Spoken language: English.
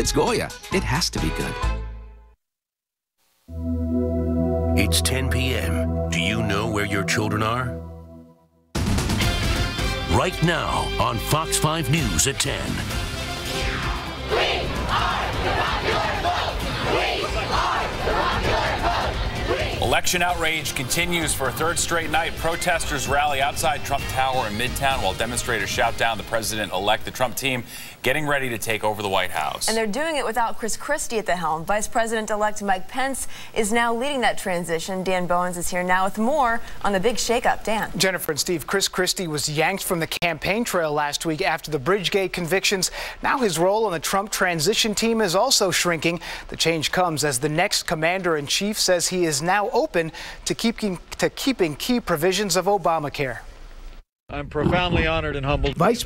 It's Goya. It has to be good. It's 10 p.m. Do you know where your children are? Right now on Fox 5 News at 10. Election outrage continues for a third straight night. Protesters rally outside Trump Tower in Midtown while demonstrators shout down the president elect. The Trump team getting ready to take over the White House. And they're doing it without Chris Christie at the helm. Vice President elect Mike Pence is now leading that transition. Dan Bowens is here now with more on the big shakeup. Dan. Jennifer and Steve, Chris Christie was yanked from the campaign trail last week after the Bridgegate convictions. Now his role on the Trump transition team is also shrinking. The change comes as the next commander in chief says he is now open to keeping, to keeping key provisions of Obamacare. I'm profoundly honored and humbled. Vice